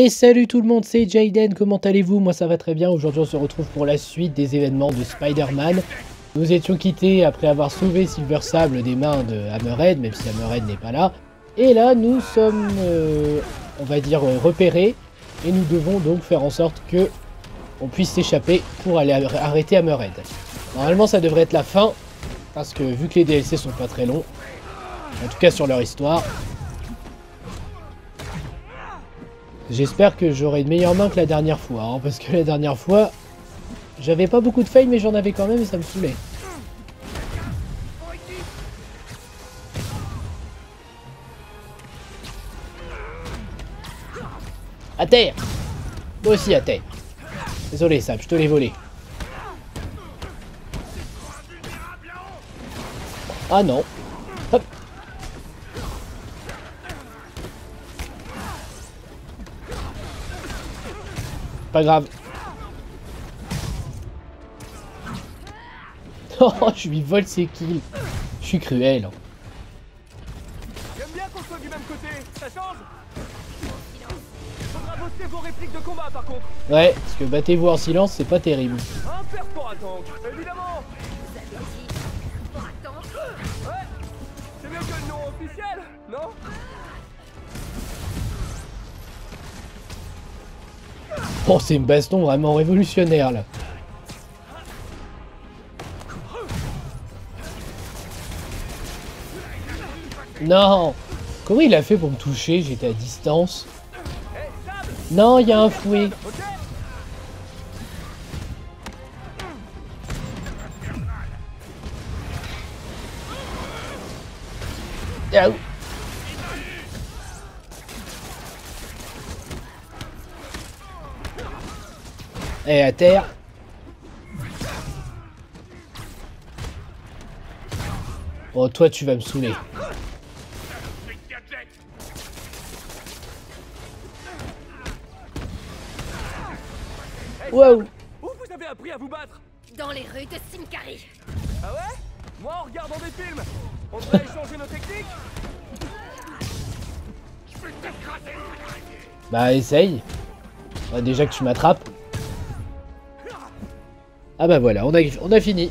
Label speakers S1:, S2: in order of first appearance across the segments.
S1: Et salut tout le monde, c'est Jaden, comment allez-vous? Moi ça va très bien, aujourd'hui on se retrouve pour la suite des événements de Spider-Man. Nous étions quittés après avoir sauvé Silver Sable des mains de Hammerhead, même si Hammerhead n'est pas là. Et là nous sommes, euh, on va dire, euh, repérés, et nous devons donc faire en sorte que on puisse s'échapper pour aller arrêter Hammerhead. Normalement ça devrait être la fin, parce que vu que les DLC sont pas très longs, en tout cas sur leur histoire, J'espère que j'aurai de meilleures mains que la dernière fois, hein, parce que la dernière fois, j'avais pas beaucoup de failles, mais j'en avais quand même et ça me saoulait. À terre Moi aussi à terre. Désolé Sam, je te l'ai volé. Ah non. Hop Pas grave. Oh, je lui vole ses kills. Je suis cruel. Hein.
S2: J'aime bien qu'on soit du même côté. Ça change Faudra bosser vos répliques de combat par contre.
S1: Ouais, parce que battez-vous en silence, c'est pas terrible.
S2: Un père pour attendre, évidemment. Ouais, c'est mieux que le nom officiel, non?
S1: Oh, c'est une baston vraiment révolutionnaire là. Non Comment il a fait pour me toucher? J'étais à distance. Non, il y a un fouet. Ah, Et à terre. Oh, toi, tu vas me saouler. Wow
S2: Où vous avez appris à vous battre?
S3: Dans les rues de Simkari.
S2: Ah ouais? Moi en regardant des films On devrait échanger nos techniques?
S1: Bah, essaye. Bah, déjà que tu m'attrapes. Ah bah voilà, on a, on a fini.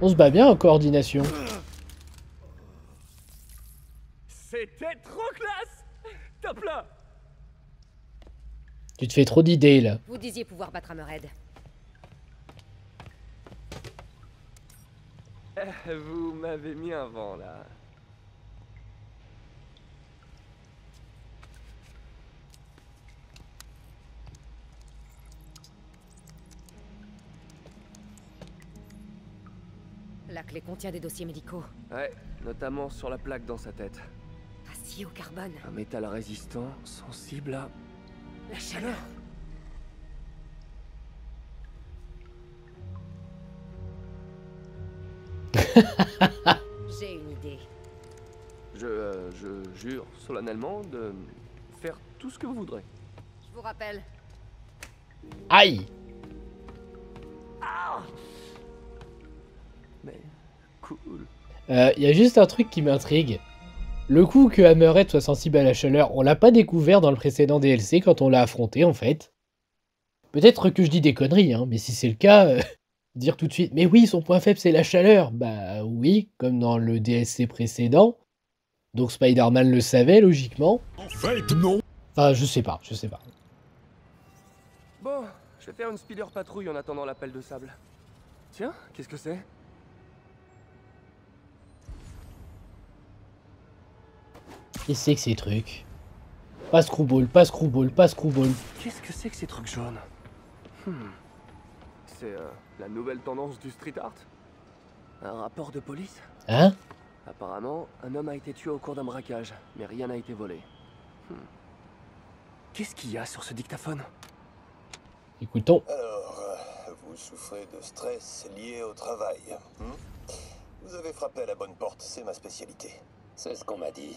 S1: On se bat bien en coordination.
S2: C'était trop classe Top là
S1: Tu te fais trop d'idées là.
S3: Vous disiez pouvoir battre Hammerhead.
S2: Eh, Vous m'avez mis un vent là.
S3: La clé contient des dossiers médicaux.
S2: Ouais, notamment sur la plaque dans sa tête.
S3: Acier au carbone.
S2: Un métal résistant, sensible à...
S3: La chaleur. J'ai une idée.
S2: Je, euh, je jure solennellement de faire tout ce que vous voudrez.
S3: Je vous rappelle.
S1: Aïe
S2: Mais cool.
S1: Il Euh, y a juste un truc qui m'intrigue. Le coup que Hammerhead soit sensible à la chaleur, on l'a pas découvert dans le précédent DLC quand on l'a affronté en fait. Peut-être que je dis des conneries, hein, mais si c'est le cas, euh, dire tout de suite, mais oui, son point faible c'est la chaleur. Bah oui, comme dans le DLC précédent. Donc Spider-Man le savait logiquement.
S4: En fait, non.
S1: Enfin, je sais pas, je sais pas.
S2: Bon, je vais faire une speeder patrouille en attendant l'appel de sable. Tiens, qu'est-ce que c'est?
S1: Qu'est-ce que c'est que ces trucs? Pas screwball, pas screwball, pas screwball.
S2: Qu'est-ce que c'est que ces trucs jaunes? Hmm. C'est euh, la nouvelle tendance du street art? Un rapport de police?
S1: Hein?
S2: Apparemment, un homme a été tué au cours d'un braquage, mais rien n'a été volé. Hmm. Qu'est-ce qu'il y a sur ce dictaphone?
S1: Écoutons.
S5: Alors, euh, vous souffrez de stress lié au travail. hmm? Vous avez frappé à la bonne porte, c'est ma spécialité.
S6: C'est ce qu'on m'a dit.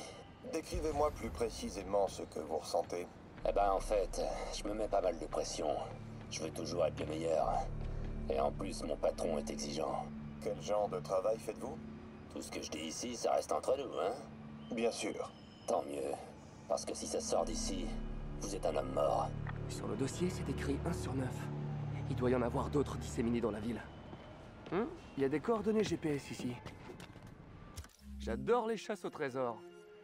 S5: Décrivez-moi plus précisément ce que vous ressentez.
S6: Eh ben en fait, je me mets pas mal de pression. Je veux toujours être le meilleur. Et en plus, mon patron est exigeant.
S5: Quel genre de travail faites-vous?
S6: Tout ce que je dis ici, ça reste entre nous, hein?
S5: Bien sûr.
S6: Tant mieux. Parce que si ça sort d'ici, vous êtes un homme mort.
S2: Sur le dossier, c'est écrit 1 sur 9. Il doit y en avoir d'autres disséminés dans la ville. Hum Il y a des coordonnées GPS ici. J'adore les chasses au trésor.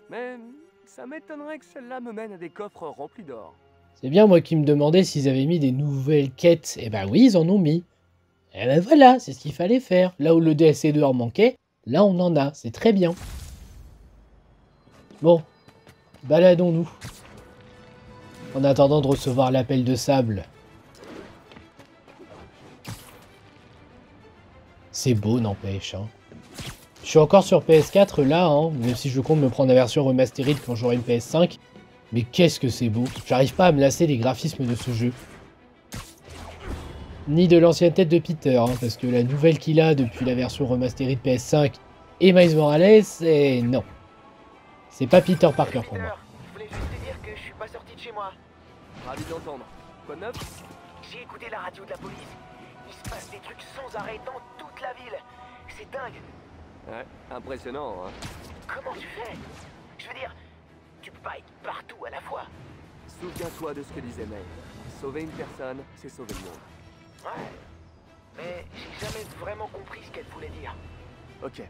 S2: Mais ça m'étonnerait que celle-là me mène à des coffres remplis d'or.
S1: C'est bien moi qui me demandais s'ils avaient mis des nouvelles quêtes. Eh ben oui, ils en ont mis. Eh ben voilà, c'est ce qu'il fallait faire. Là où le DLC 2 en manquait, là on en a. C'est très bien. Bon, baladons-nous. En attendant de recevoir l'appel de sable. C'est beau, n'empêche. Hein. Je suis encore sur PS4 là, hein, même si je compte me prendre la version remastered quand j'aurai une PS5. Mais qu'est-ce que c'est beau. J'arrive pas à me lasser des graphismes de ce jeu. Ni de l'ancienne tête de Peter, hein, parce que la nouvelle qu'il a depuis la version remastered PS5 et Miles Morales, c'est non. C'est pas Peter Parker pour moi.
S4: Je voulais juste te dire que je suis pas sorti de chez moi.
S2: Ravi d'entendre. Quoi de neuf?
S4: J'ai écouté la radio de la police. Il se passe des trucs sans arrêt dans toute la ville. C'est dingue.
S2: Ouais, impressionnant, hein.
S4: Comment tu fais? Je veux dire, tu peux pas être partout à la fois.
S2: Souviens-toi de ce que disait May. Sauver une personne, c'est sauver le monde.
S4: Ouais. Mais j'ai jamais vraiment compris ce qu'elle voulait dire.
S2: Ok.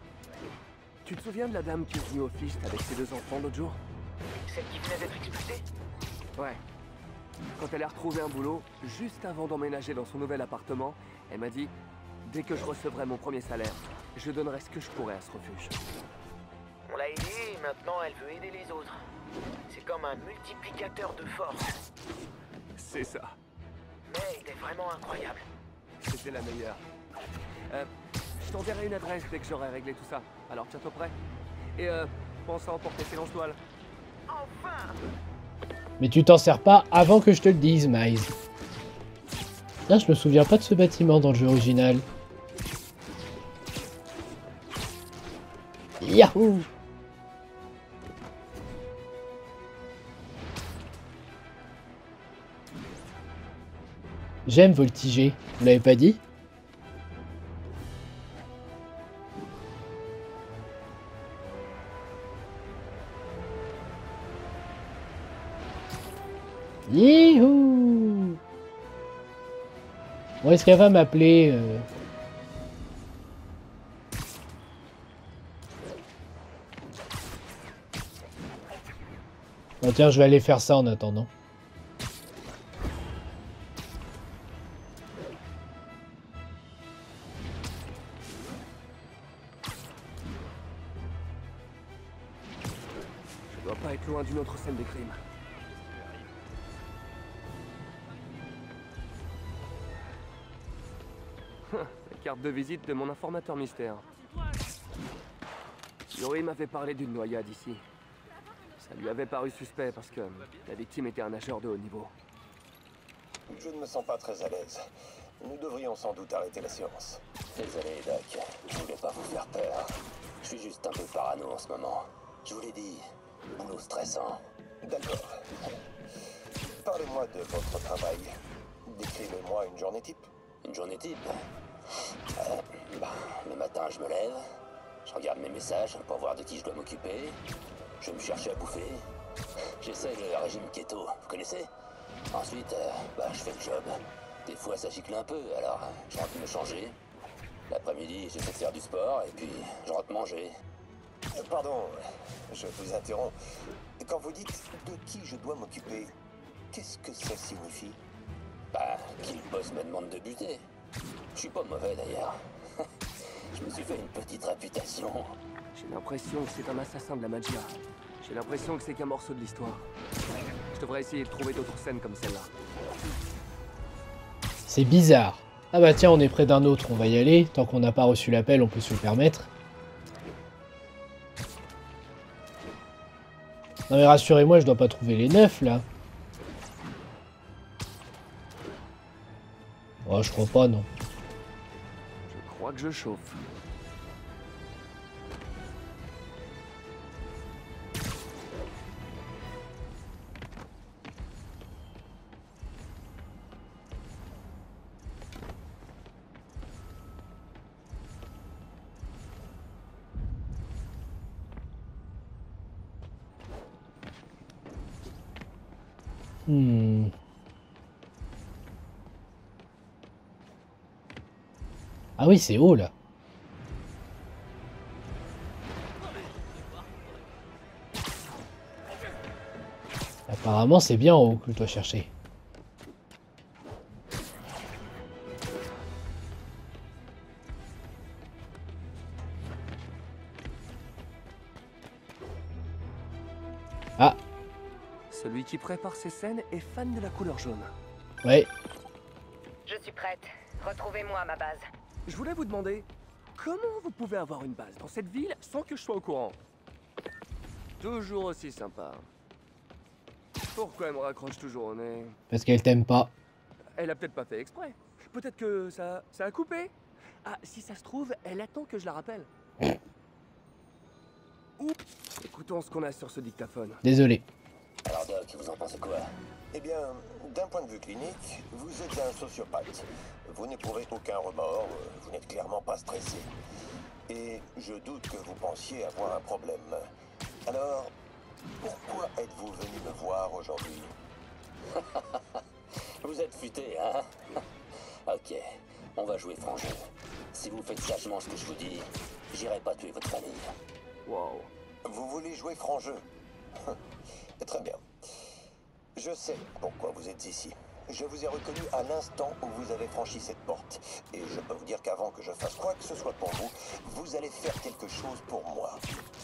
S2: Tu te souviens de la dame qui est venue au Fist avec ses deux enfants l'autre jour?
S4: Celle qui venait d'être expulsée?
S2: Ouais. Quand elle a retrouvé un boulot, juste avant d'emménager dans son nouvel appartement, elle m'a dit Dès que je recevrai mon premier salaire, je donnerai ce que je pourrai à ce refuge.
S4: On l'a aidée et maintenant elle veut aider les autres. C'est comme un multiplicateur de force.
S2: C'est ça.
S4: Mais il est vraiment incroyable.
S2: C'était la meilleure. Euh, je t'enverrai une adresse dès que j'aurai réglé tout ça. Alors tiens-toi prêt. Et euh, pense à emporter ses lance-toiles.
S4: Enfin
S1: Mais tu t'en sers pas avant que je te le dise, Miles. Là, je me souviens pas de ce bâtiment dans le jeu original. Yahoo. J'aime voltiger, vous l'avez pas dit Youhou Bon, est-ce qu'elle va m'appeler euh, Bon, tiens, je vais aller faire ça en attendant.
S2: Je dois pas être loin d'une autre scène des crimes. La carte de visite de mon informateur mystère. Yuri m'avait parlé d'une noyade ici. Ça lui avait paru suspect parce que la victime était un nageur de haut niveau.
S5: Je ne me sens pas très à l'aise. Nous devrions sans doute arrêter la séance.
S6: Désolé, Doc. Je voulais pas vous faire peur. Je suis juste un peu parano en ce moment. Je vous l'ai dit, boulot stressant.
S5: D'accord. Parlez-moi de votre travail. Décrivez-moi une journée type.
S6: Une journée type. Euh, bah, le matin, je me lève. Je regarde mes messages pour voir de qui je dois m'occuper. Je me chercher à bouffer. J'essaie le régime keto, vous connaissez? Ensuite, euh, bah, je fais le job. Des fois, ça gicle un peu, alors euh, je rentre me changer. L'après-midi, j'essaie de faire du sport et puis je rentre manger.
S5: Euh, Pardon, je vous interromps. Quand vous dites de qui je dois m'occuper, qu'est-ce que ça signifie?
S6: Bah, qui le boss me demande de buter. Je suis pas mauvais d'ailleurs. je me suis fait une petite réputation.
S2: J'ai l'impression que c'est un assassin de la magia. J'ai l'impression que c'est qu'un morceau de l'histoire. Je devrais essayer de trouver d'autres scènes comme celle-là.
S1: C'est bizarre. Ah bah tiens, on est près d'un autre, on va y aller. Tant qu'on n'a pas reçu l'appel, on peut se le permettre. Non mais rassurez-moi, je dois pas trouver les neufs là. Oh, je crois pas, non.
S2: Je crois que je chauffe.
S1: Ah oui, c'est haut là. Apparemment, c'est bien en haut que je dois chercher. Ah,
S2: Celui qui prépare ces scènes est fan de la couleur jaune.
S1: ouais.
S3: Je suis prête. Retrouvez-moi à ma base.
S2: Je voulais vous demander, comment vous pouvez avoir une base dans cette ville sans que je sois au courant? Toujours aussi sympa. Pourquoi elle me raccroche toujours au nez?
S1: Parce qu'elle t'aime pas.
S2: Elle a peut-être pas fait exprès. Peut-être que ça, ça a coupé? Ah, si ça se trouve, elle attend que je la rappelle. Oups. Écoutons ce qu'on a sur ce dictaphone.
S1: Désolé.
S6: Alors Doc, vous en pensez quoi?
S5: Eh bien, d'un point de vue clinique, vous êtes un sociopathe. Vous n'éprouvez aucun remords, euh, vous n'êtes clairement pas stressé. Et je doute que vous pensiez avoir un problème. Alors, pourquoi êtes-vous venu me voir aujourd'hui?
S6: Vous êtes futé, hein? Ok, on va jouer franc jeu. Si vous faites sagement ce que je vous dis, j'irai pas tuer votre famille.
S2: Wow.
S5: Vous voulez jouer franc jeu Très bien. Je sais pourquoi vous êtes ici. Je vous ai reconnu à l'instant où vous avez franchi cette porte. Et je peux vous dire qu'avant que je fasse quoi que ce soit pour vous, vous allez faire quelque chose pour moi.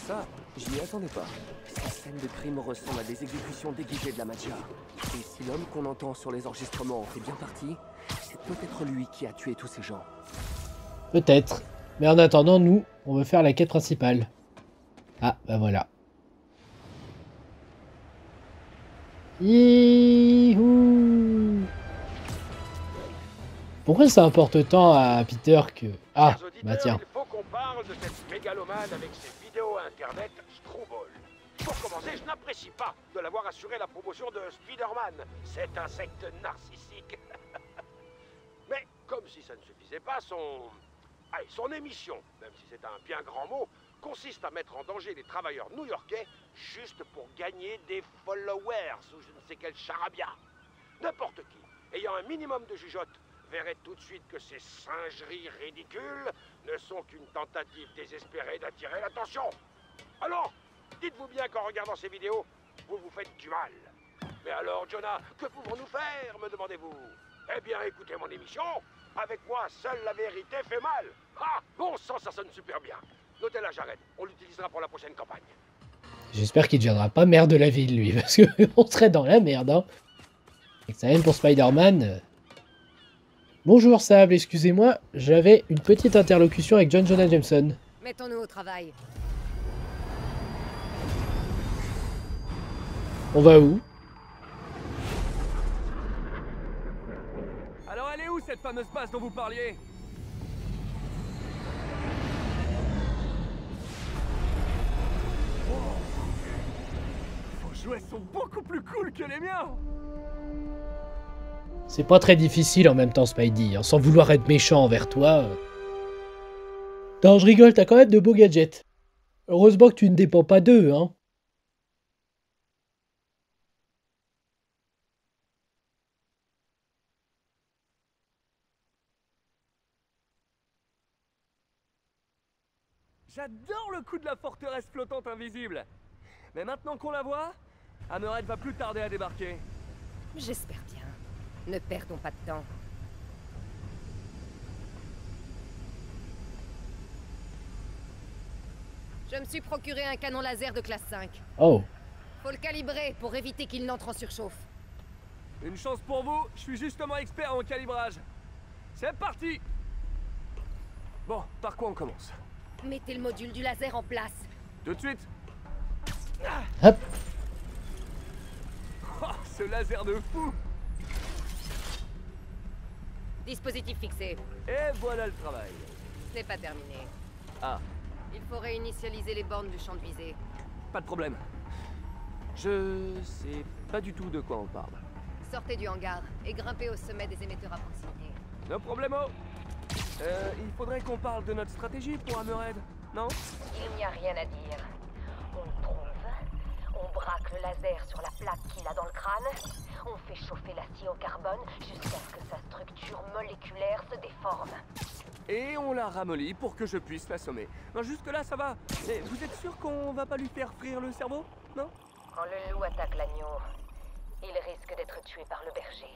S2: Ça, je m'y attendais pas. Ces scènes de crime ressemblent à des exécutions déguisées de la mafia. Et si l'homme qu'on entend sur les enregistrements en fait bien partie, c'est peut-être lui qui a tué tous ces gens.
S1: Peut-être. Mais en attendant, nous, on veut faire la quête principale. Ah, bah voilà. Pourquoi ça importe tant à Peter que... Ah,
S7: Chers auditeurs,
S1: bah tiens.
S7: Il faut qu'on parle de cette mégalomane avec ses vidéos internet Screwball. Pour commencer, je n'apprécie pas de l'avoir assuré la promotion de Spider-Man, cet insecte narcissique. Mais comme si ça ne suffisait pas, son... Allez, son émission, même si c'est un bien grand mot, consiste à mettre en danger les travailleurs new-yorkais juste pour gagner des followers ou je ne sais quel charabia. N'importe qui, ayant un minimum de jugeote, verrait tout de suite que ces singeries ridicules ne sont qu'une tentative désespérée d'attirer l'attention. Alors, dites-vous bien qu'en regardant ces vidéos, vous vous faites du mal. Mais alors, Jonah, que pouvons-nous faire, me demandez-vous? Eh bien, écoutez mon émission. Avec moi, seule la vérité fait mal. Ah, bon sang, ça sonne super bien. Notez-la, j'arrête. On l'utilisera pour la prochaine campagne.
S1: J'espère qu'il ne deviendra pas maire de la ville, lui, parce que on serait dans la merde, hein. Et ça même pour Spider-Man. Bonjour Sable, excusez-moi, j'avais une petite interlocution avec John Jonah Jameson.
S3: Mettons-nous au travail.
S1: On va où?
S2: Alors elle est où cette fameuse base dont vous parliez? Oh. Vos jouets sont beaucoup plus cool que les miens
S1: C'est pas très difficile en même temps, Spidey, hein, sans vouloir être méchant envers toi. euh. Non, je rigole, t'as quand même de beaux gadgets. Heureusement que tu ne dépends pas d'eux, hein.
S2: J'adore le coup de la forteresse flottante invisible Mais maintenant qu'on la voit, Hammerhead va plus tarder à débarquer.
S3: J'espère bien. Ne perdons pas de temps. Je me suis procuré un canon laser de classe 5.
S1: Oh,
S3: Faut le calibrer pour éviter qu'il n'entre en surchauffe.
S2: Une chance pour vous, je suis justement expert en calibrage. C'est parti Bon, par quoi on commence?
S3: Mettez le module du laser en place.
S2: Tout de suite
S1: hop,
S2: Oh, ce laser de fou
S3: Dispositif fixé.
S2: Et voilà le travail.
S3: Ce n'est pas terminé.
S2: Ah,
S3: Il faut réinitialiser les bornes du champ de visée.
S2: pas de problème. Je sais pas du tout de quoi on parle.
S3: Sortez du hangar et grimpez au sommet des émetteurs à proximité.
S2: No problemo Euh, il faudrait qu'on parle de notre stratégie pour Hammerhead, non?
S8: Il n'y a rien à dire. On braque le laser sur la plaque qu'il a dans le crâne. On fait chauffer l'acier au carbone jusqu'à ce que sa structure moléculaire se déforme.
S2: Et on la ramollit pour que je puisse l'assommer. Non, jusque-là, ça va. Mais vous êtes sûr qu'on va pas lui faire frire le cerveau Non?
S8: Quand le loup attaque l'agneau, il risque d'être tué par le berger.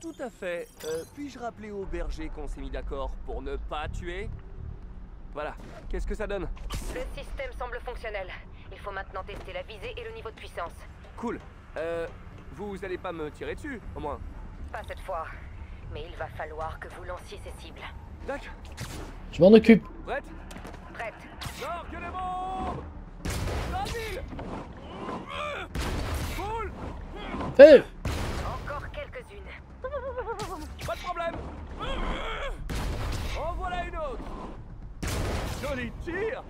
S2: Tout à fait. Euh, Puis-je rappeler au berger qu'on s'est mis d'accord pour ne pas tuer? Voilà. Qu'est-ce que ça donne?
S8: Le système semble fonctionnel. Il faut maintenant tester la visée et le niveau de puissance.
S2: Cool. Euh, vous allez pas me tirer dessus, au moins
S8: Pas cette fois. Mais il va falloir que vous lanciez ces cibles.
S2: D'accord.
S1: Je m'en occupe.
S2: Prête
S8: Prête.
S2: Que les bombes Cool
S8: Encore quelques-unes.
S2: Pas de problème En voilà une autre Joli tir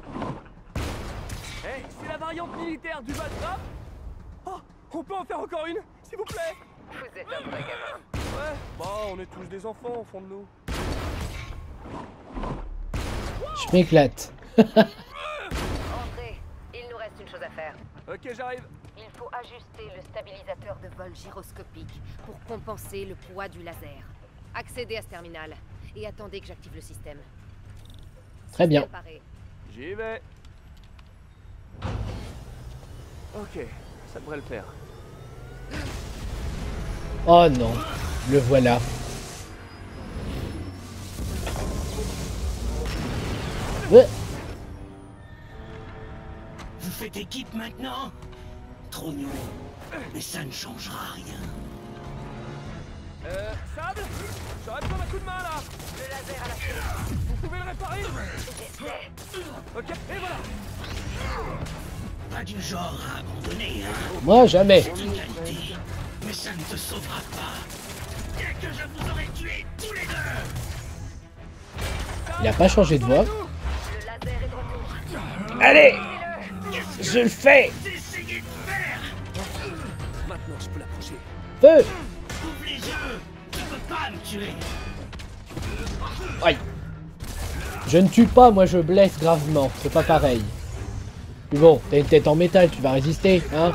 S2: variante militaire du Batrap Oh, on peut en faire encore une, s'il vous plaît
S8: Vous êtes un vrai gamin.
S2: Ouais, bon, on est tous des enfants au fond de nous.
S1: Je m'éclate.
S8: Entrez. Il nous reste une chose à faire.
S2: Ok, j'arrive.
S8: Il faut ajuster le stabilisateur de vol gyroscopique pour compenser le poids du laser. Accédez à ce terminal et attendez que j'active le système.
S1: Très bien.
S2: J'y vais. Ok, ça devrait le faire.
S1: Oh non. Le voilà. Ouais.
S9: Vous faites équipe maintenant? Trognon. Mais ça ne changera rien.
S2: Euh, Sable J'aurais besoin d'un coup de main là
S8: Le laser à la clé.
S2: Vous pouvez le réparer. Ok, et voilà
S9: Pas du genre à abandonner, hein
S1: Moi, jamais.
S9: Mais ça ne te sauvera pas. Bien que je vous aurais tués tous les deux
S1: Il a pas changé de voix.
S8: Le laser est de retour.
S1: Allez Je le fais
S2: Maintenant, je peux l'approcher.
S1: Feu
S9: Ouvre les yeux Tu peux pas me tuer
S1: Aïe Je ne tue pas, moi je blesse gravement. C'est pas pareil. Mais bon, t'as une tête en métal, tu vas résister, hein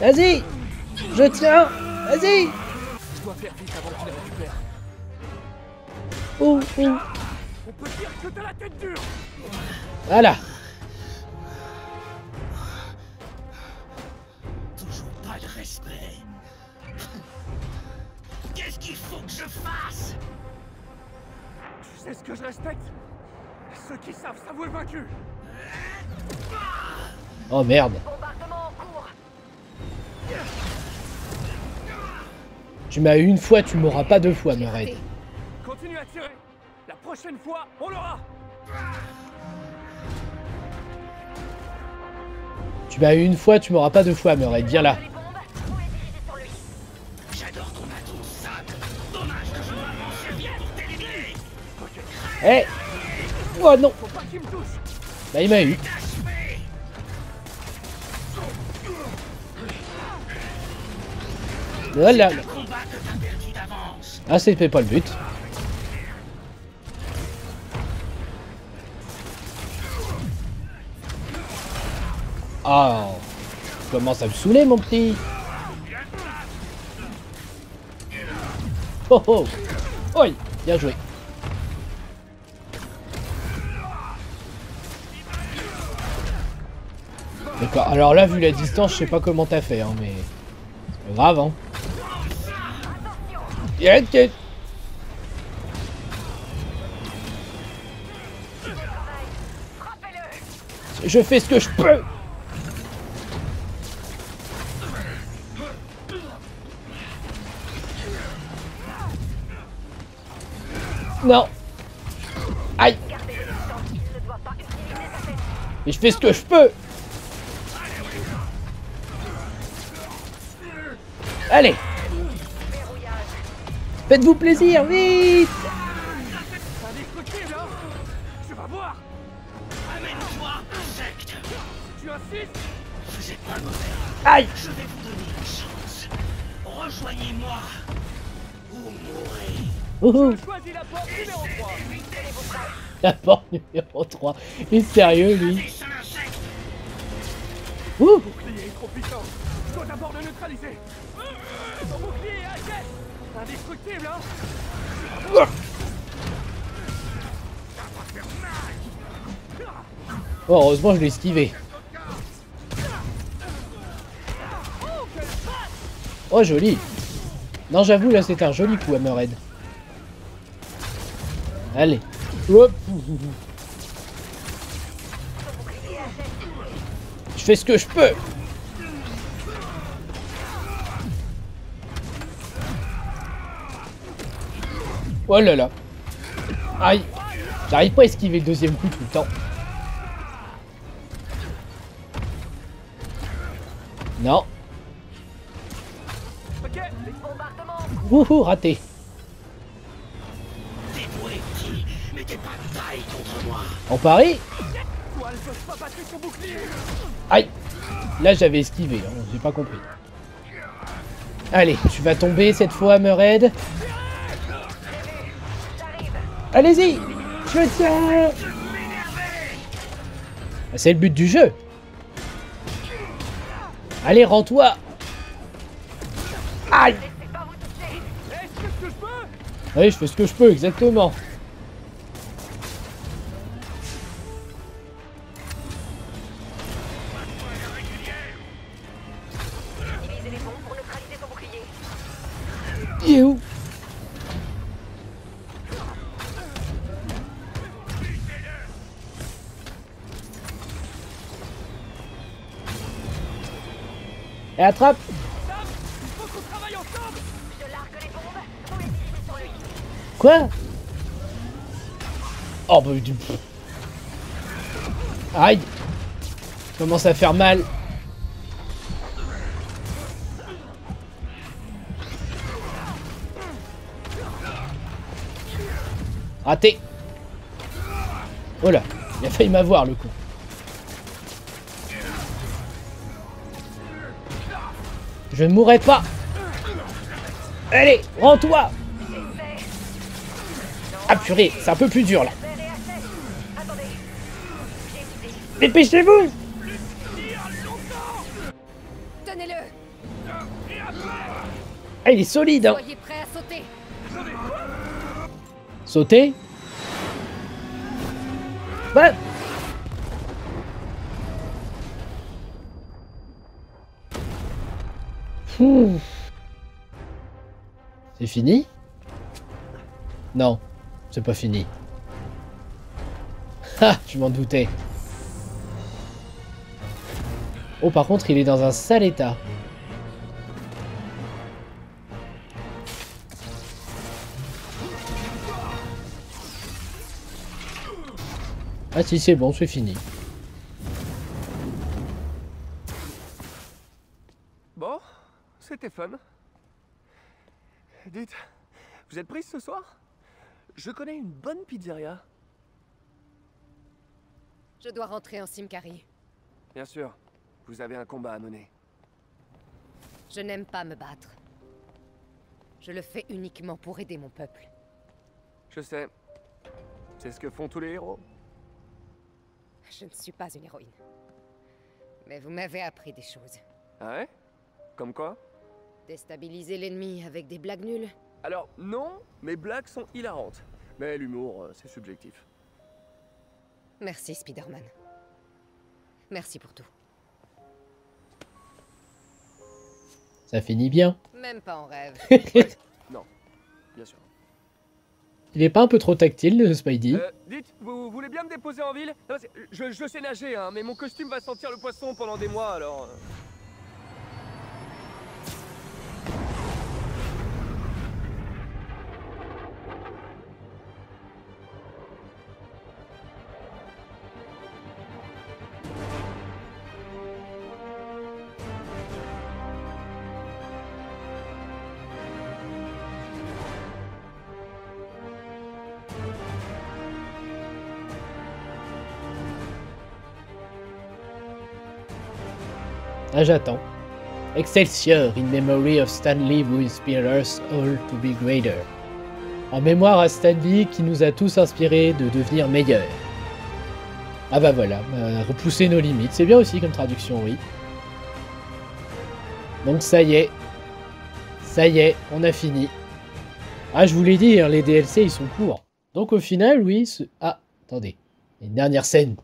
S1: Vas-y Je tiens Vas-y
S2: Je dois faire vite avant qu'il récupère.
S1: Ouh, ouh.
S2: On peut dire que t'as la tête dure
S1: Voilà
S9: que je
S2: respecte Ceux qui savent s'avouer vaincus
S1: Oh merde
S8: Bombardement en cours.
S1: Tu m'as eu une fois, tu m'auras pas deux fois, Murray.
S2: Continue à tirer La prochaine fois, on l'aura
S1: Tu m'as eu une fois, tu m'auras pas deux fois, Murray. Viens là. Eh Oh non Bah il m'a eu. Voilà. Ah, c'était pas le but. Oh Tu commences à me saouler, mon petit Oh oh Oui, bien joué. Alors là, vu la distance, je sais pas comment t'as fait, hein, mais... C'est pas grave, hein. Viens, tiens. Je fais ce que je peux Non Aïe
S8: tête.
S1: Mais je fais ce que je peux Allez. Faites-vous plaisir, vite. Aïe
S9: Je vais vous donner une chance. Rejoignez-moi. Ou mourrez.
S1: Ouhou.
S2: La porte numéro 3
S8: Tenez-vous prêts.
S1: La porte numéro 3. Il est sérieux, lui Ouh
S2: Je dois d'abord le neutraliser. Son bouclier est à. Indestructible, hein
S1: Oh, heureusement, je l'ai esquivé. Oh, joli Non, j'avoue, là, c'est un joli coup, Hammerhead. Allez. Hop Je fais ce que je peux Oh là là Aïe J'arrive pas à esquiver le deuxième coup tout le temps. Non. Wouhou, raté.
S2: Son bouclier.
S1: Aïe Là, j'avais esquivé, hein, j'ai pas compris. Allez, tu vas tomber cette fois, Hammerhead. Allez-y. Je tiens. C'est le but du jeu. Allez, rends-toi. Aïe. Oui, je fais ce que je peux, exactement.
S8: Sur lui.
S1: Quoi Oh bah du... Aïe Commence à faire mal. Raté Oh là Il a failli m'avoir le coup. Je ne mourrai pas Allez, rends-toi Ah purée, c'est un peu plus dur là. Dépêchez-vous
S8: Tenez-le.
S1: Ah, il est solide hein
S8: Soyez prêts à sauter.
S1: Sauter Bah C'est fini? Non, c'est pas fini. Ha, je m'en doutais. Oh, par contre, il est dans un sale état. Ah si, c'est bon, c'est fini.
S2: Dites, vous êtes prise ce soir? Je connais une bonne pizzeria.
S8: Je dois rentrer en Simkari.
S2: Bien sûr, vous avez un combat à mener.
S8: Je n'aime pas me battre. Je le fais uniquement pour aider mon peuple.
S2: Je sais. C'est ce que font tous les héros.
S8: Je ne suis pas une héroïne. Mais vous m'avez appris des choses.
S2: Ah ouais? Comme quoi?
S8: Déstabiliser l'ennemi avec des blagues nulles
S2: Alors, non, mes blagues sont hilarantes. Mais l'humour, euh, c'est subjectif.
S8: Merci, Spider-Man. Merci pour tout.
S1: Ça finit bien.
S8: Même pas en rêve.
S2: Non, bien sûr.
S1: Il est pas un peu trop tactile, le Spidey?
S2: Euh, dites, vous voulez bien me déposer en ville? Non, c'est- je, je sais nager, hein, mais mon costume va sentir le poisson pendant des mois, alors... euh.
S1: J'attends. Excelsior, in memory of Stanley who inspired us all to be greater. En mémoire à Stanley qui nous a tous inspirés de devenir meilleurs. Ah bah voilà, euh, repousser nos limites, c'est bien aussi comme traduction, oui. Donc ça y est, ça y est, on a fini. Ah, je vous l'ai dit, hein, les DLC, ils sont courts. Donc au final, oui, ce... Ah, attendez, une dernière scène.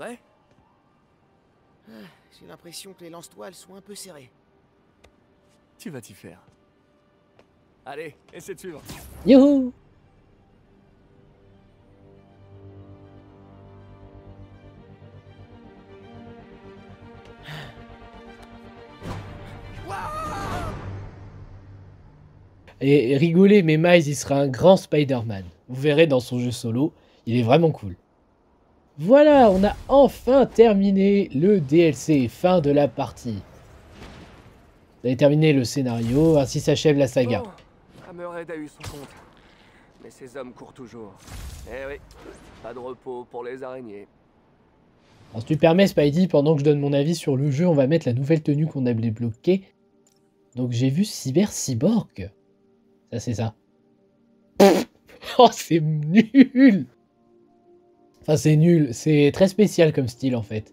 S2: Prêt
S4: J'ai l'impression que les lance-toiles sont un peu serrées.
S2: Tu vas t'y faire. Allez, essaie de suivre.
S1: Youhou Et rigolez, mais Miles, il sera un grand Spider-Man. Vous verrez dans son jeu solo, il est vraiment cool. Voilà, on a enfin terminé le DLC, fin de la partie. Vous avez terminé le scénario, ainsi s'achève la saga.
S2: Hammerhead a eu son compte. Mais ces hommes courent toujours. Eh oui, pas de repos pour les araignées.
S1: Alors, si tu permets, Spidey, pendant que je donne mon avis sur le jeu, on va mettre la nouvelle tenue qu'on a débloquée. Donc j'ai vu Cyber Cyborg. Ça, c'est ça. oh, c'est nul C'est nul. C'est très spécial comme style, en fait.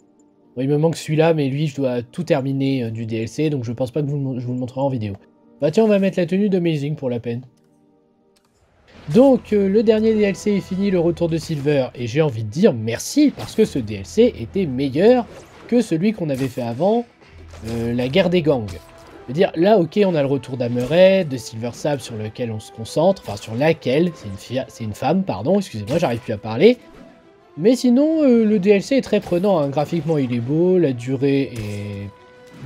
S1: Bon, il me manque celui-là, mais lui, je dois tout terminer euh, du DLC, donc je pense pas que je vous le montrerai en vidéo. Bah tiens, on va mettre la tenue d'Amazing pour la peine. Donc, euh, le dernier DLC est fini, le retour de Silver, et j'ai envie de dire merci, parce que ce DLC était meilleur que celui qu'on avait fait avant, euh, la guerre des gangs. Je veux dire, là, ok, on a le retour d'Amered, de Silver Sable sur lequel on se concentre, enfin sur laquelle, c'est une, une femme, pardon, excusez-moi, j'arrive plus à parler. Mais sinon, euh, le DLC est très prenant, hein. graphiquement il est beau, la durée est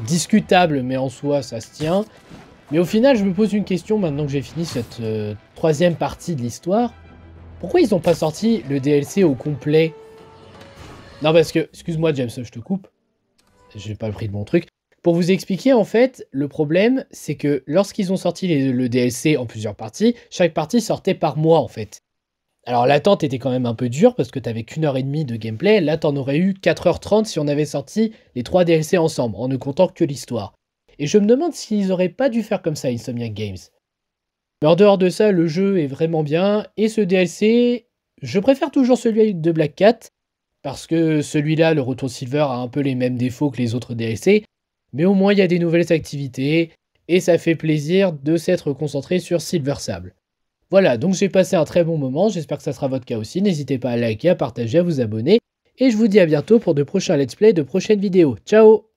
S1: discutable, mais en soi ça se tient. Mais au final, je me pose une question maintenant que j'ai fini cette euh, troisième partie de l'histoire. Pourquoi ils n'ont pas sorti le DLC au complet? Non, parce que, excuse-moi James, je te coupe. J'ai pas pris de mon truc. Pour vous expliquer, en fait, le problème, c'est que lorsqu'ils ont sorti le DLC en plusieurs parties, chaque partie sortait par mois, en fait. Alors l'attente était quand même un peu dure parce que t'avais qu'une heure et demie de gameplay. Là, t'en aurais eu 4h30 si on avait sorti les trois DLC ensemble, en ne comptant que l'histoire. Et je me demande s'ils auraient pas dû faire comme ça, Insomniac Games. Mais en dehors de ça, le jeu est vraiment bien. Et ce DLC, je préfère toujours celui de Black Cat. Parce que celui-là, le Retour Silver, a un peu les mêmes défauts que les autres DLC. Mais au moins, il y a des nouvelles activités. Et ça fait plaisir de s'être concentré sur Silver Sable. Voilà, donc j'ai passé un très bon moment. J'espère que ça sera votre cas aussi. N'hésitez pas à liker, à partager, à vous abonner. Et je vous dis à bientôt pour de prochains let's play, de prochaines vidéos. Ciao